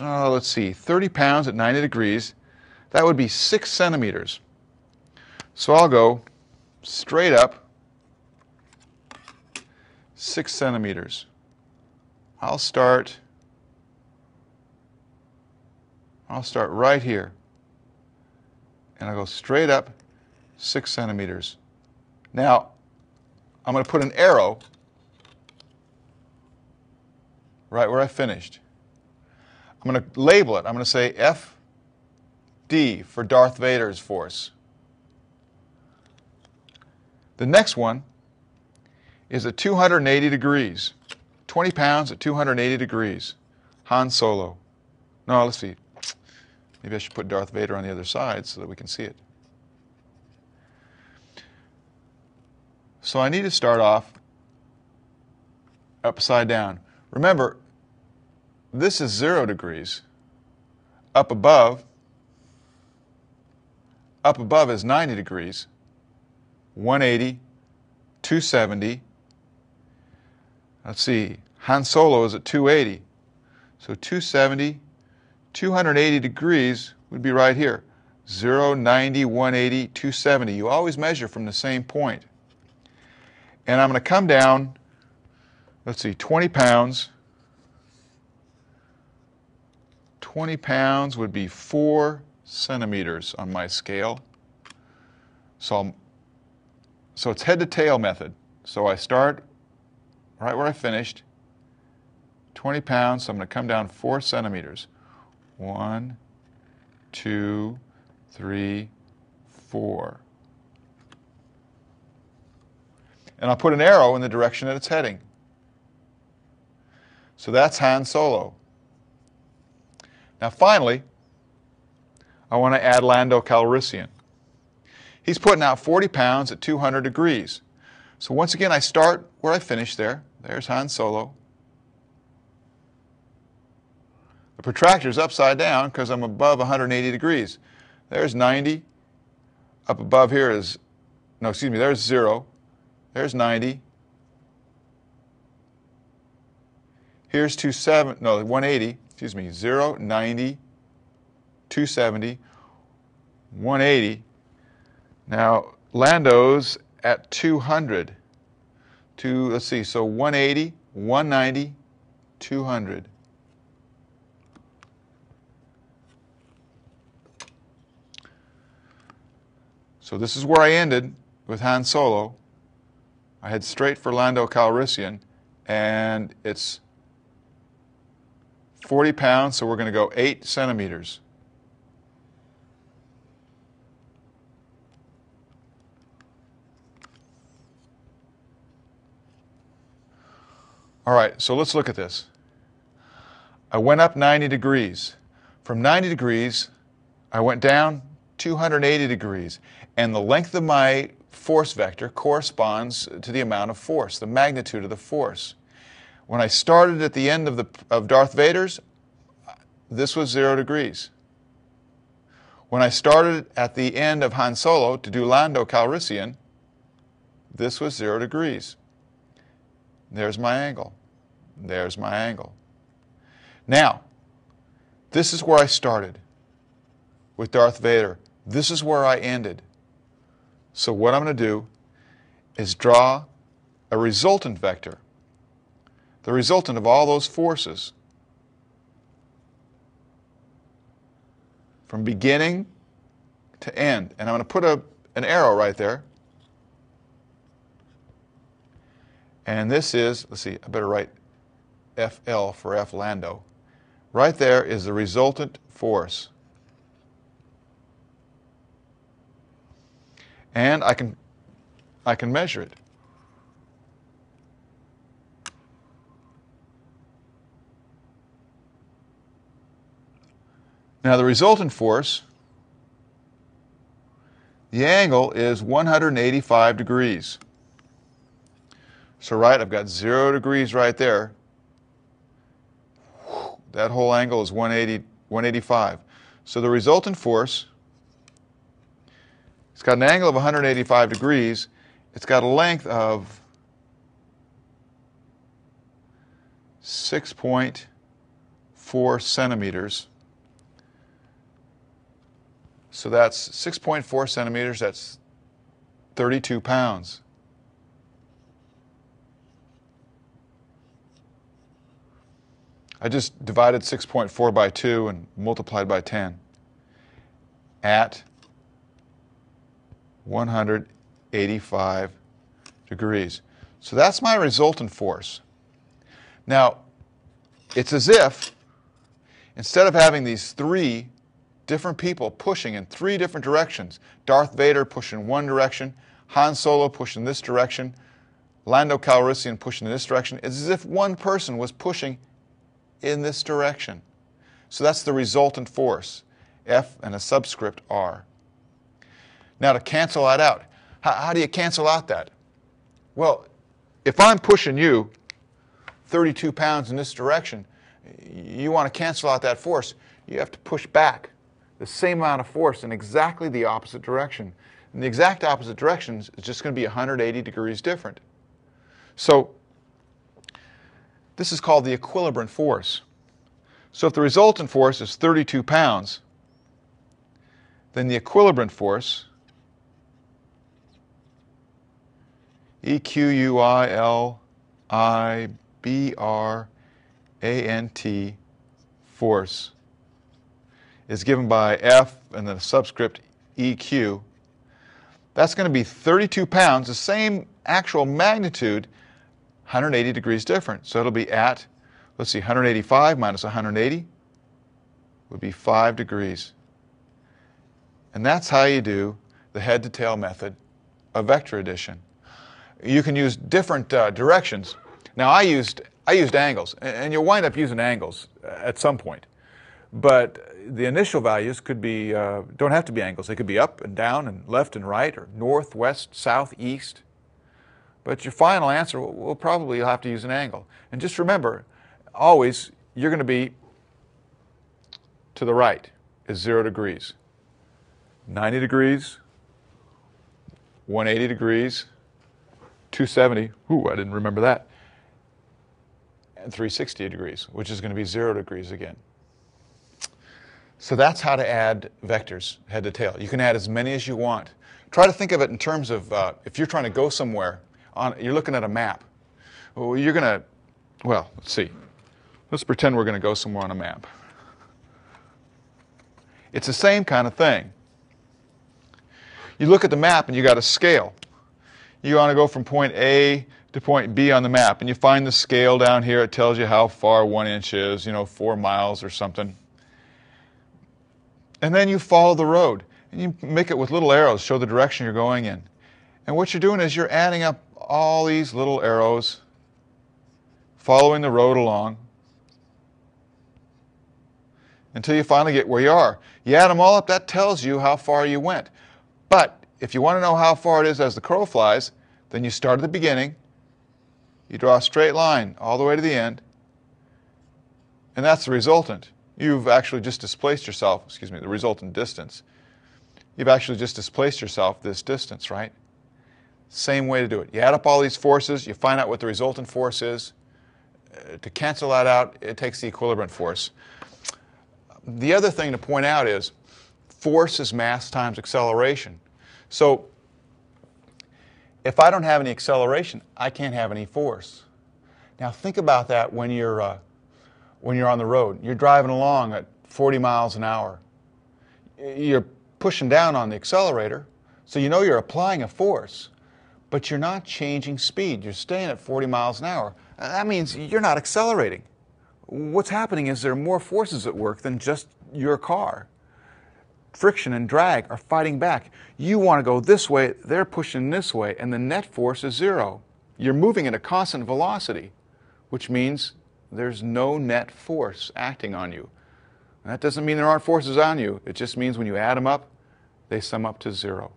uh, let's see, 30 pounds at 90 degrees. That would be six centimeters. So I'll go straight up six centimeters. I'll start, I'll start right here. And I'll go straight up six centimeters. Now, I'm going to put an arrow right where I finished. I'm going to label it. I'm going to say FD for Darth Vader's force. The next one is at 280 degrees. 20 pounds at 280 degrees. Han Solo. No, let's see. Maybe I should put Darth Vader on the other side so that we can see it. So I need to start off upside down. Remember, this is zero degrees. Up above, up above is 90 degrees. 180, 270. Let's see, Han Solo is at 280. So 270, 280 degrees would be right here. 0, 90, 180, 270. You always measure from the same point. And I'm going to come down, let's see, 20 pounds. 20 pounds would be 4 centimeters on my scale. So, I'm, so it's head to tail method. So I start right where I finished, 20 pounds, so I'm going to come down 4 centimeters. One, two, three, four. And I'll put an arrow in the direction that it's heading. So that's Han Solo. Now finally, I want to add Lando Calrissian. He's putting out 40 pounds at 200 degrees. So once again, I start where I finished there. There's Han Solo. The protractor's upside down because I'm above 180 degrees. There's 90. Up above here is, no, excuse me, there's zero. There's 90. Here's 270, no, 180, excuse me, 0, 90, 270, 180. Now, Lando's at 200. To, let's see, so 180, 190, 200. So this is where I ended with Han Solo. I head straight for Lando Calrissian, and it's 40 pounds, so we're going to go 8 centimeters. All right, so let's look at this. I went up 90 degrees. From 90 degrees, I went down 280 degrees. And the length of my force vector corresponds to the amount of force, the magnitude of the force. When I started at the end of, the, of Darth Vader's, this was zero degrees. When I started at the end of Han Solo to do Lando Calrissian, this was zero degrees. There's my angle. There's my angle. Now, this is where I started with Darth Vader. This is where I ended. So what I'm going to do is draw a resultant vector, the resultant of all those forces from beginning to end. And I'm going to put a, an arrow right there. And this is, let's see, I better write FL for F Lando. Right there is the resultant force. and I can, I can measure it. Now the resultant force, the angle is 185 degrees. So right, I've got zero degrees right there. That whole angle is 180, 185. So the resultant force it's got an angle of 185 degrees. It's got a length of 6.4 6.4 centimeters. So that's 6.4 centimeters, that's 32 pounds. I just divided 6.4 by 2 and multiplied by 10 at 185 degrees. So that's my resultant force. Now, it's as if instead of having these three different people pushing in three different directions, Darth Vader pushing one direction, Han Solo pushing this direction, Lando Calrissian pushing in this direction, it's as if one person was pushing in this direction. So that's the resultant force, F and a subscript R. Now to cancel that out, how, how do you cancel out that? Well, if I'm pushing you 32 pounds in this direction, you want to cancel out that force, you have to push back the same amount of force in exactly the opposite direction. And the exact opposite directions, is just going to be 180 degrees different. So this is called the equilibrant force. So if the resultant force is 32 pounds, then the equilibrant force, E Q U I L I B R A N T force, is given by F and the subscript EQ. That's going to be 32 pounds, the same actual magnitude 180 degrees different. So it'll be at, let's see, 185 minus 180 would be 5 degrees. And that's how you do the head to tail method of vector addition. You can use different uh, directions. Now I used, I used angles, and you'll wind up using angles at some point. But the initial values could be, uh, don't have to be angles. They could be up and down and left and right or north, west, south, east. But your final answer will, will probably have to use an angle. And just remember, always you're going to be to the right is zero degrees. 90 degrees, 180 degrees, 270, ooh, I didn't remember that, and 360 degrees, which is going to be zero degrees again. So that's how to add vectors head to tail. You can add as many as you want. Try to think of it in terms of uh, if you're trying to go somewhere on, you're looking at a map. Well, you're going to, well, let's see. Let's pretend we're going to go somewhere on a map. It's the same kind of thing. You look at the map and you got a scale. You want to go from point A to point B on the map, and you find the scale down here. It tells you how far one inch is, you know, four miles or something. And then you follow the road, and you make it with little arrows, show the direction you're going in. And what you're doing is you're adding up all these little arrows following the road along until you finally get where you are. You add them all up, that tells you how far you went. But if you want to know how far it is as the crow flies, then you start at the beginning, you draw a straight line all the way to the end, and that's the resultant. You've actually just displaced yourself, excuse me, the resultant distance. You've actually just displaced yourself this distance, right? Same way to do it. You add up all these forces, you find out what the resultant force is. Uh, to cancel that out, it takes the equilibrant force. The other thing to point out is force is mass times acceleration. So if I don't have any acceleration, I can't have any force. Now think about that when you're, uh, when you're on the road. You're driving along at 40 miles an hour. You're pushing down on the accelerator, so you know you're applying a force but you're not changing speed. You're staying at 40 miles an hour. That means you're not accelerating. What's happening is there are more forces at work than just your car. Friction and drag are fighting back. You want to go this way, they're pushing this way, and the net force is zero. You're moving at a constant velocity, which means there's no net force acting on you. that doesn't mean there aren't forces on you. It just means when you add them up, they sum up to zero.